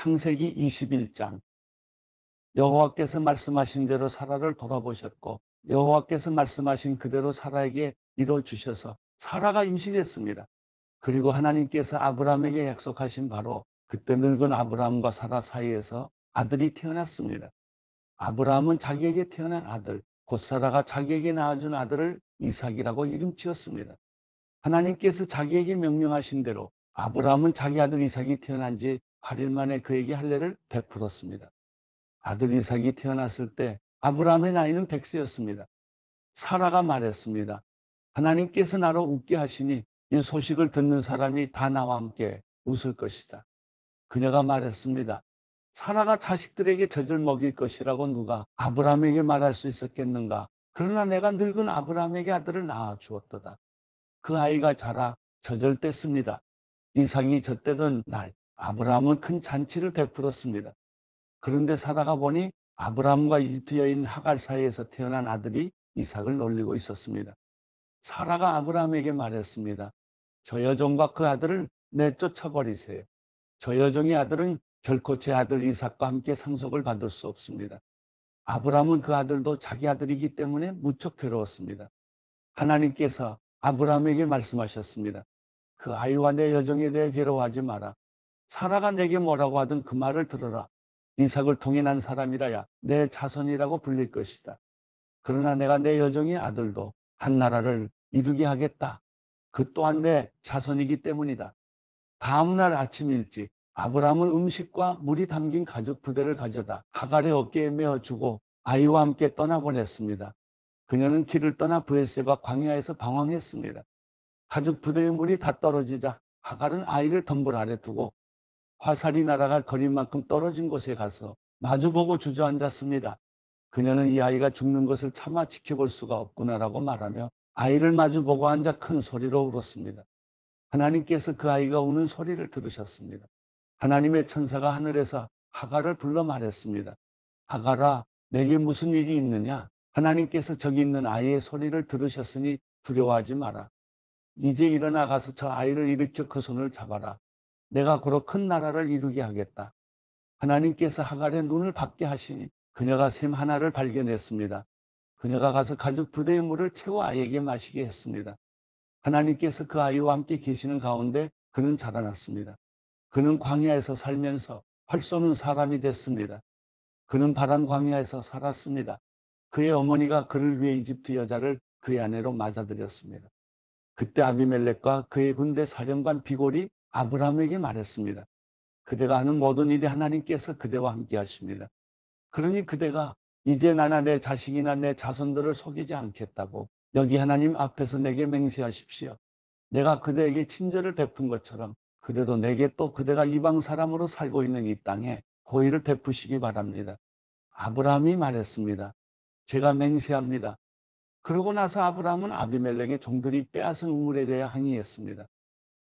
창세기 21장 여호와께서 말씀하신 대로 사라를 돌아보셨고 여호와께서 말씀하신 그대로 사라에게 이뤄 주셔서 사라가 임신했습니다. 그리고 하나님께서 아브라함에게 약속하신 바로 그때 늙은 아브라함과 사라 사이에서 아들이 태어났습니다. 아브라함은 자기에게 태어난 아들, 곧 사라가 자기에게 낳아준 아들을 이삭이라고 이름 지었습니다. 하나님께서 자기에게 명령하신 대로 아브라함은 자기 아들 이삭이 태어난 지 8일 만에 그에게 할례를 베풀었습니다. 아들 이삭이 태어났을 때 아브라함의 나이는 100세였습니다. 사라가 말했습니다. 하나님께서 나로 웃게 하시니 이 소식을 듣는 사람이 다 나와 함께 웃을 것이다. 그녀가 말했습니다. 사라가 자식들에게 젖을 먹일 것이라고 누가 아브라함에게 말할 수 있었겠는가? 그러나 내가 늙은 아브라함에게 아들을 낳아 주었도다. 그 아이가 자라 젖을 뗐습니다. 이삭이 젖대던 날 아브라함은 큰 잔치를 베풀었습니다. 그런데 사라가 보니 아브라함과 이집트 여인 하갈 사이에서 태어난 아들이 이삭을 놀리고 있었습니다. 사라가 아브라함에게 말했습니다. 저 여종과 그 아들을 내쫓아버리세요. 저 여종의 아들은 결코 제 아들 이삭과 함께 상속을 받을 수 없습니다. 아브라함은 그 아들도 자기 아들이기 때문에 무척 괴로웠습니다. 하나님께서 아브라함에게 말씀하셨습니다. 그 아이와 내 여종에 대해 괴로워하지 마라. 사라가 내게 뭐라고 하든 그 말을 들어라. 이삭을 통해 난 사람이라야 내 자손이라고 불릴 것이다. 그러나 내가 내 여종의 아들도 한 나라를 이루게 하겠다. 그 또한 내 자손이기 때문이다. 다음 날 아침 일찍 아브라함은 음식과 물이 담긴 가죽 부대를 가져다 하갈의 어깨에 메어주고 아이와 함께 떠나보냈습니다. 그녀는 길을 떠나 부에세바 광야에서 방황했습니다. 가죽 부대의 물이 다 떨어지자 하갈은 아이를 덤불 아래 두고 화살이 날아갈 거리만큼 떨어진 곳에 가서 마주보고 주저앉았습니다. 그녀는 이 아이가 죽는 것을 차마 지켜볼 수가 없구나라고 말하며 아이를 마주보고 앉아 큰 소리로 울었습니다. 하나님께서 그 아이가 우는 소리를 들으셨습니다. 하나님의 천사가 하늘에서 하갈을 불러 말했습니다. 하갈아, 내게 무슨 일이 있느냐? 하나님께서 저기 있는 아이의 소리를 들으셨으니 두려워하지 마라. 이제 일어나 가서 저 아이를 일으켜 그 손을 잡아라. 내가 고로 큰 나라를 이루게 하겠다. 하나님께서 하갈의 눈을 받게 하시니 그녀가 샘 하나를 발견했습니다. 그녀가 가서 가죽 부대의 물을 채워 아이에게 마시게 했습니다. 하나님께서 그 아이와 함께 계시는 가운데 그는 자라났습니다. 그는 광야에서 살면서 활 쏘는 사람이 됐습니다. 그는 바란 광야에서 살았습니다. 그의 어머니가 그를 위해 이집트 여자를 그의 아내로 맞아들였습니다. 그때 아비멜렉과 그의 군대 사령관 비골이 아브라함에게 말했습니다. 그대가 하는 모든 일이 하나님께서 그대와 함께 하십니다. 그러니 그대가 이제 나나 내 자식이나 내 자손들을 속이지 않겠다고 여기 하나님 앞에서 내게 맹세하십시오. 내가 그대에게 친절을 베푼 것처럼 그대도 내게 또 그대가 이방 사람으로 살고 있는 이 땅에 호의를 베푸시기 바랍니다. 아브라함이 말했습니다. 제가 맹세합니다. 그러고 나서 아브라함은 아비멜렉의 종들이 빼앗은 우물에 대해 항의했습니다.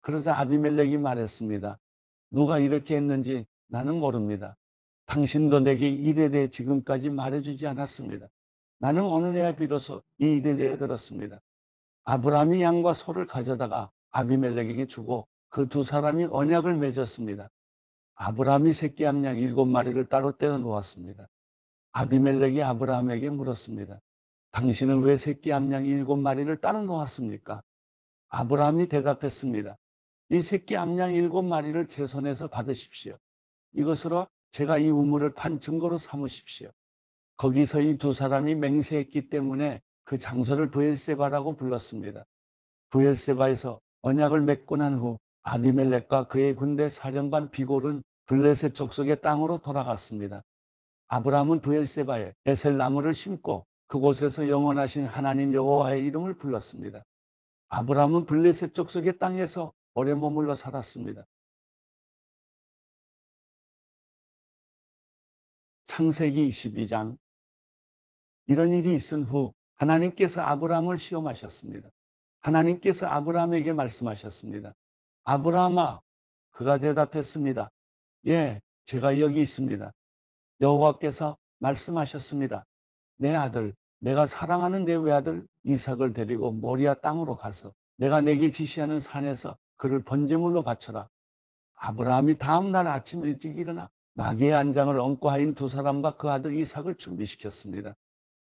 그러자 아비멜렉이 말했습니다. 누가 이렇게 했는지 나는 모릅니다. 당신도 내게 일에 대해 지금까지 말해주지 않았습니다. 나는 어느 날 비로소 이 일에 대해 들었습니다. 아브라함이 양과 소를 가져다가 아비멜렉에게 주고 그 두 사람이 언약을 맺었습니다. 아브라함이 새끼 암양 일곱 마리를 따로 떼어 놓았습니다. 아비멜렉이 아브라함에게 물었습니다. 당신은 왜 새끼 암양 일곱 마리를 따로 놓았습니까? 아브라함이 대답했습니다. 이 새끼 암양 일곱 마리를 제 손에서 받으십시오. 이것으로 제가 이 우물을 판 증거로 삼으십시오. 거기서 이 두 사람이 맹세했기 때문에 그 장소를 부엘세바라고 불렀습니다. 부엘세바에서 언약을 맺고 난 후 아비멜렉과 그의 군대 사령관 비골은 블레셋 족속의 땅으로 돌아갔습니다. 아브라함은 부엘세바에 에셀 나무를 심고 그곳에서 영원하신 하나님 여호와의 이름을 불렀습니다. 아브라함은 블레셋 족속의 땅에서 오래 머물러 살았습니다. 창세기 22장 이런 일이 있은 후 하나님께서 아브라함을 시험하셨습니다. 하나님께서 아브라함에게 말씀하셨습니다. 아브라함아 그가 대답했습니다. 예, 제가 여기 있습니다. 여호와께서 말씀하셨습니다. 내 아들, 내가 사랑하는 내 외아들 이삭을 데리고 모리아 땅으로 가서 내가 내게 지시하는 산에서 그를 번제물로 바쳐라. 아브라함이 다음 날 아침 일찍 일어나 마귀의 안장을 얹고 하인 두 사람과 그 아들 이삭을 준비시켰습니다.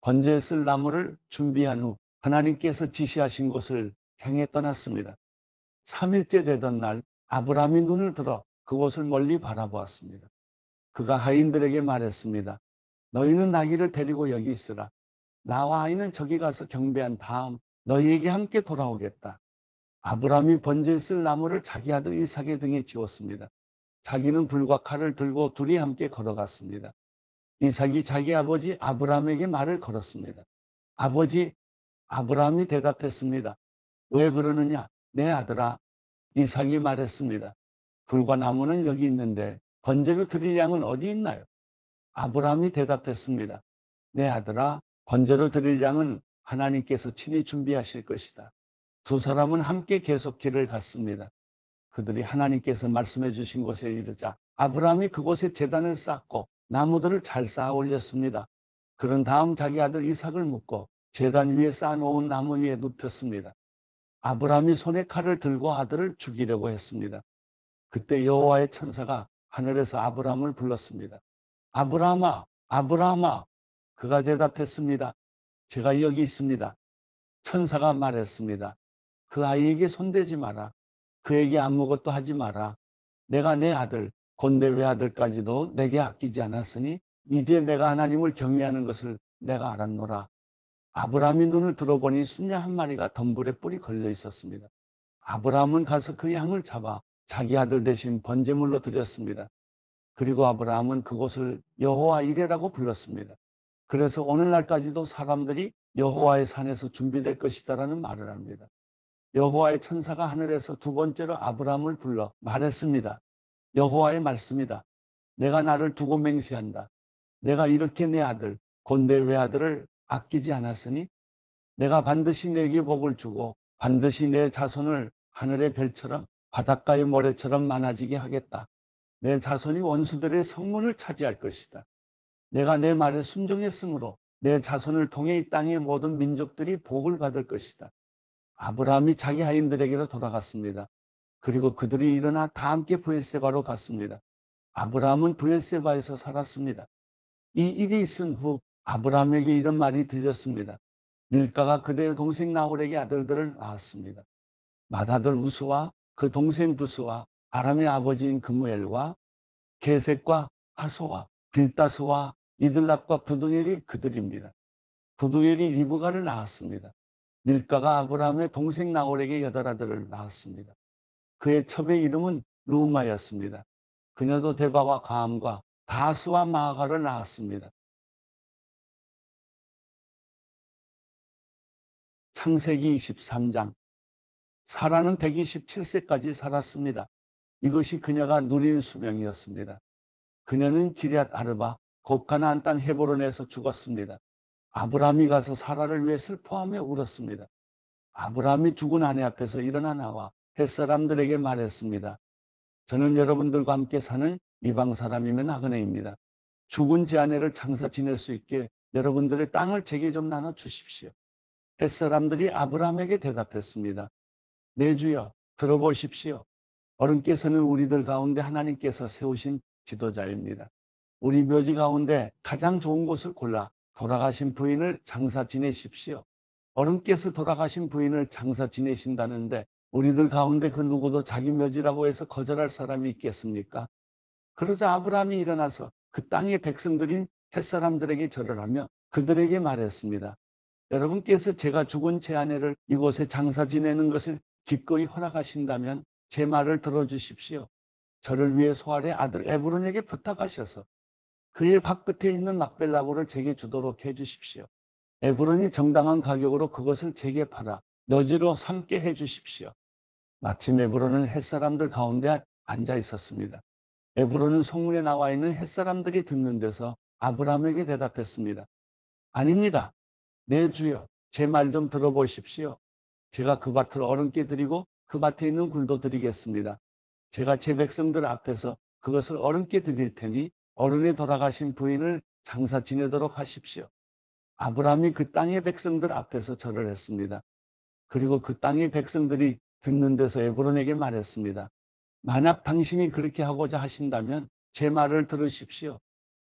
번제에 쓸 나무를 준비한 후 하나님께서 지시하신 곳을 향해 떠났습니다. 3일째 되던 날 아브라함이 눈을 들어 그곳을 멀리 바라보았습니다. 그가 하인들에게 말했습니다. 너희는 나귀를 데리고 여기 있으라. 나와 아이는 저기 가서 경배한 다음 너희에게 함께 돌아오겠다. 아브라함이 번제에 쓸 나무를 자기 아들 이삭의 등에 지웠습니다. 자기는 불과 칼을 들고 둘이 함께 걸어갔습니다. 이삭이 자기 아버지 아브라함에게 말을 걸었습니다. 아버지 아브라함이 대답했습니다. 왜 그러느냐? 내 아들아. 이삭이 말했습니다. 불과 나무는 여기 있는데 번제로 드릴 양은 어디 있나요? 아브라함이 대답했습니다. 내 아들아, 번제로 드릴 양은 하나님께서 친히 준비하실 것이다. 두 사람은 함께 계속 길을 갔습니다. 그들이 하나님께서 말씀해 주신 곳에 이르자 아브라함이 그곳에 재단을 쌓고 나무들을 잘 쌓아 올렸습니다. 그런 다음 자기 아들 이삭을 묻고 재단 위에 쌓아놓은 나무 위에 눕혔습니다. 아브라함이 손에 칼을 들고 아들을 죽이려고 했습니다. 그때 여호와의 천사가 하늘에서 아브라함을 불렀습니다. 아브라함아, 아브라함아. 그가 대답했습니다. 제가 여기 있습니다. 천사가 말했습니다. 그 아이에게 손대지 마라. 그에게 아무것도 하지 마라. 내가 내 아들, 곧 내 외아들까지도 내게 아끼지 않았으니 이제 내가 하나님을 경외하는 것을 내가 알았노라. 아브라함이 눈을 들어보니 순양 한 마리가 덤불에 뿔이 걸려 있었습니다. 아브라함은 가서 그 양을 잡아 자기 아들 대신 번제물로 드렸습니다. 그리고 아브라함은 그곳을 여호와 이레라고 불렀습니다. 그래서 오늘날까지도 사람들이 여호와의 산에서 준비될 것이다라는 말을 합니다. 여호와의 천사가 하늘에서 두 번째로 아브라함을 불러 말했습니다. 여호와의 말씀이다. 내가 나를 두고 맹세한다. 내가 이렇게 내 아들, 곧 내 외아들을 아끼지 않았으니 내가 반드시 내게 복을 주고 반드시 내 자손을 하늘의 별처럼 바닷가의 모래처럼 많아지게 하겠다. 내 자손이 원수들의 성문을 차지할 것이다. 내가 내 말에 순종했으므로 내 자손을 통해 이 땅의 모든 민족들이 복을 받을 것이다. 아브라함이 자기 하인들에게로 돌아갔습니다. 그리고 그들이 일어나 다 함께 부엘세바로 갔습니다. 아브라함은 부엘세바에서 살았습니다. 이 일이 있은 후 아브라함에게 이런 말이 들렸습니다. 밀가가 그대의 동생 나홀에게 아들들을 낳았습니다. 맏아들 우수와 그 동생 부수와 아람의 아버지인 그무엘과 게색과 하소와 빌다스와 이들랍과 부두엘이 그들입니다. 부두엘이 리브가를 낳았습니다. 밀가가 아브라함의 동생 나홀에게 여덟 아들을 낳았습니다. 그의 첩의 이름은 루마였습니다. 그녀도 데바와 가함과 다스와 마가를 낳았습니다. 창세기 23장 사라는 127세까지 살았습니다. 이것이 그녀가 누린 수명이었습니다. 그녀는 기리앗 아르바 곡가나안 땅 헤보론에서 죽었습니다. 아브라함이 가서 사라를 위해 슬퍼하며 울었습니다. 아브라함이 죽은 아내 앞에서 일어나 나와 햇사람들에게 말했습니다. 저는 여러분들과 함께 사는 이방 사람이면 나그네입니다. 죽은 제 아내를 장사 지낼 수 있게 여러분들의 땅을 제게 좀 나눠 주십시오. 햇사람들이 아브라함에게 대답했습니다. 내 주여 들어보십시오. 어른께서는 우리들 가운데 하나님께서 세우신 지도자입니다. 우리 묘지 가운데 가장 좋은 곳을 골라 돌아가신 부인을 장사 지내십시오. 어른께서 돌아가신 부인을 장사 지내신다는데 우리들 가운데 그 누구도 자기 묘지라고 해서 거절할 사람이 있겠습니까? 그러자 아브라함이 일어나서 그 땅의 백성들인 햇사람들에게 절을 하며 그들에게 말했습니다. 여러분께서 제가 죽은 제 아내를 이곳에 장사 지내는 것을 기꺼이 허락하신다면 제 말을 들어주십시오. 저를 위해 소알의 아들 에브론에게 부탁하셔서 그의 바끝에 있는 막벨라고를 제게 주도록 해 주십시오. 에브론이 정당한 가격으로 그것을 제게 팔아 너지로 삼게 해 주십시오. 마침 에브론은 햇사람들 가운데 앉아 있었습니다. 에브론은 성문에 나와 있는 햇사람들이 듣는 데서 아브라함에게 대답했습니다. 아닙니다. 내 네, 주여, 제 말 좀 들어보십시오. 제가 그 밭을 어른께 드리고 그 밭에 있는 굴도 드리겠습니다. 제가 제 백성들 앞에서 그것을 어른께 드릴 테니 어른이 돌아가신 부인을 장사 지내도록 하십시오. 아브라함이 그 땅의 백성들 앞에서 절을 했습니다. 그리고 그 땅의 백성들이 듣는 데서 에브론에게 말했습니다. 만약 당신이 그렇게 하고자 하신다면 제 말을 들으십시오.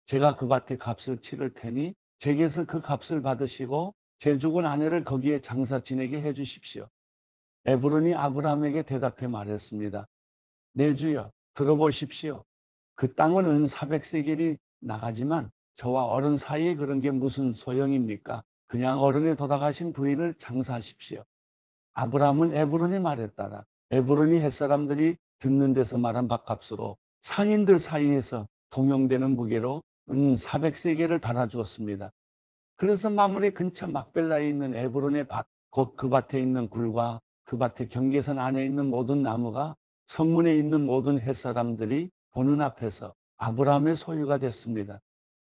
제가 그 밭에 값을 치를 테니 제게서 그 값을 받으시고 제 죽은 아내를 거기에 장사 지내게 해 주십시오. 에브론이 아브라함에게 대답해 말했습니다. 내 주여 들어보십시오. 그 땅은 은 400세겔이 나가지만 저와 어른 사이에 그런 게 무슨 소용입니까? 그냥 어른의 돌아가신 부인을 장사하십시오. 아브라함은 에브론의 말에 따라 에브론이 햇사람들이 듣는 데서 말한 밥값으로 상인들 사이에서 동용되는 무게로 은 400세겔을 달아주었습니다. 그래서 마무리 근처 막벨라에 있는 에브론의 밭, 곧 그 밭에 있는 굴과 그 밭의 경계선 안에 있는 모든 나무가 성문에 있는 모든 햇사람들이 보는 앞에서 아브라함의 소유가 됐습니다.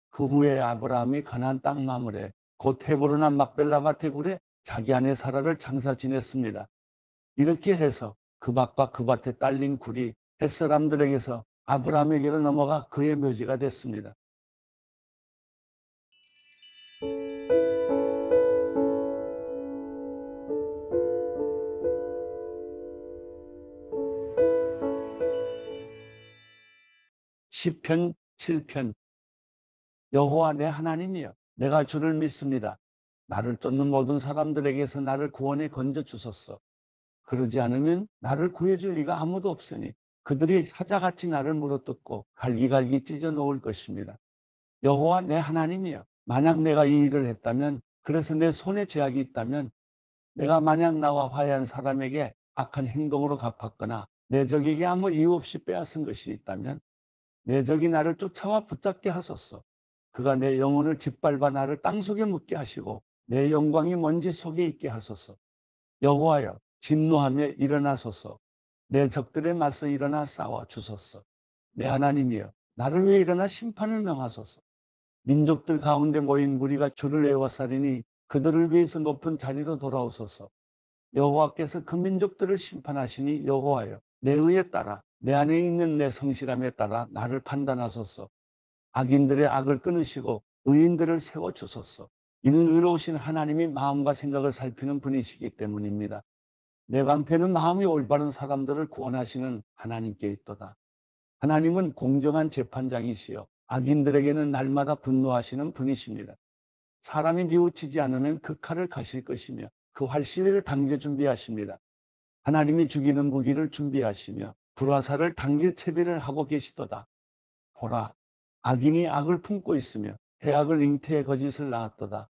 그 후에 아브라함이 가나안 땅 마물에 곧 헤브론 한 막벨라 밭의 굴에 자기 아내 사라를 장사 지냈습니다. 이렇게 해서 그 밭과 그 밭에 딸린 굴이 햇사람들에게서 아브라함에게로 넘어가 그의 묘지가 됐습니다. 시편 7편 여호와 내 하나님이여 내가 주를 믿습니다. 나를 쫓는 모든 사람들에게서 나를 구원해 건져 주소서. 그러지 않으면 나를 구해줄 리가 아무도 없으니 그들이 사자같이 나를 물어뜯고 갈기갈기 찢어 놓을 것입니다. 여호와 내 하나님이여 만약 내가 이 일을 했다면 그래서 내 손에 죄악이 있다면 내가 만약 나와 화해한 사람에게 악한 행동으로 갚았거나 내 적에게 아무 이유 없이 빼앗은 것이 있다면 내 적이 나를 쫓아와 붙잡게 하소서. 그가 내 영혼을 짓밟아 나를 땅속에 묻게 하시고 내 영광이 먼지 속에 있게 하소서. 여호와여 진노하며 일어나소서. 내 적들에 맞서 일어나 싸워 주소서. 내 하나님이여 나를 위해 일어나 심판을 명하소서. 민족들 가운데 모인 무리가 주를 애워싸리니 그들을 위해서 높은 자리로 돌아오소서. 여호와께서 그 민족들을 심판하시니 여호와여 내 의에 따라 내 안에 있는 내 성실함에 따라 나를 판단하소서. 악인들의 악을 끊으시고 의인들을 세워 주소서. 이는 의로우신 하나님이 마음과 생각을 살피는 분이시기 때문입니다. 내 방패는 마음이 올바른 사람들을 구원하시는 하나님께 있도다. 하나님은 공정한 재판장이시여 악인들에게는 날마다 분노하시는 분이십니다. 사람이 뉘우치지 않으면 그 칼을 가실 것이며 그 활시위를 당겨 준비하십니다. 하나님이 죽이는 무기를 준비하시며 불화살을 당길 채비를 하고 계시도다. 보라, 악인이 악을 품고 있으며 해악을 잉태의 거짓을 낳았도다.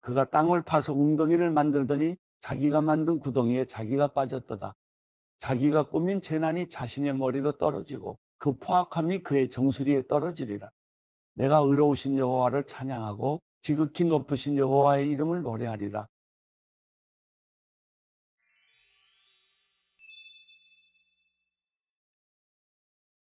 그가 땅을 파서 웅덩이를 만들더니 자기가 만든 구덩이에 자기가 빠졌도다. 자기가 꾸민 재난이 자신의 머리로 떨어지고 그 포악함이 그의 정수리에 떨어지리라. 내가 의로우신 여호와를 찬양하고 지극히 높으신 여호와의 이름을 노래하리라.